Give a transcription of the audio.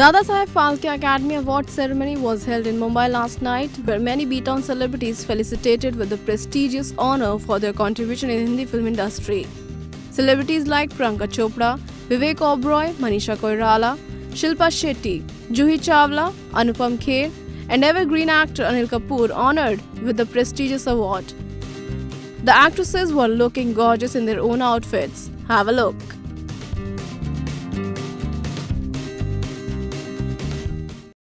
Dada Saheb Phalke Academy Award ceremony was held in Mumbai last night, where many B-Town celebrities felicitated with the prestigious honor for their contribution in Hindi film industry. Celebrities like Priyanka Chopra, Vivek Oberoi, Manisha Koirala, Shilpa Shetty, Juhi Chawla, Anupam Kher, and evergreen actor Anil Kapoor honored with the prestigious award. The actresses were looking gorgeous in their own outfits. Have a look.